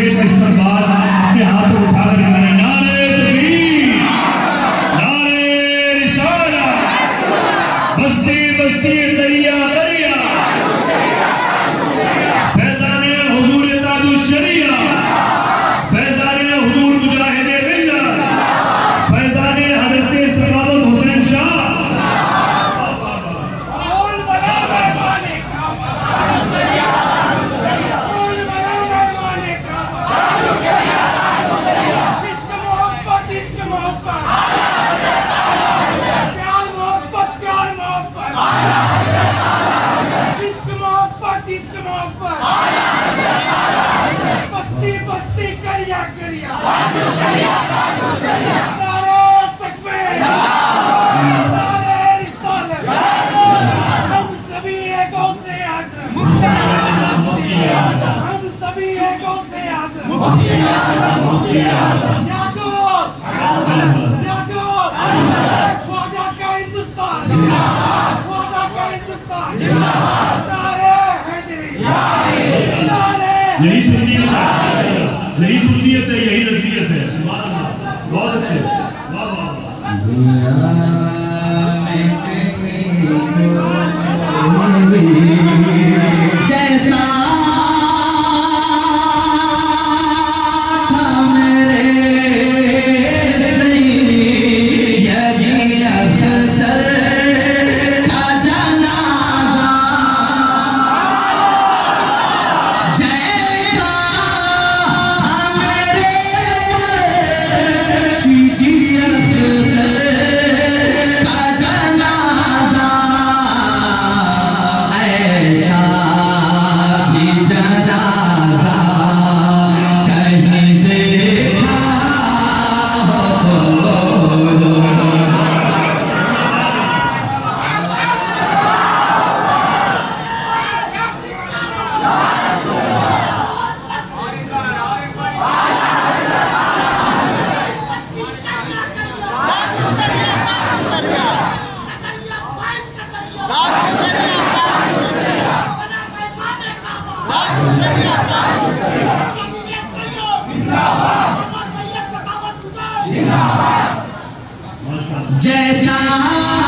شیر کا ہاتھوں اٹھا کر میں نے بستی بستی بستی کریا کریا ہم سبھی ایک سے ہم سبھی ایک سے یہی سنیت ہے یہی سنیت ہے یہی رسیت ہے سبحان اللہ بہت اچھے بہت واہ جیسا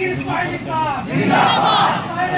اسماعیلی صاحب زندہ باد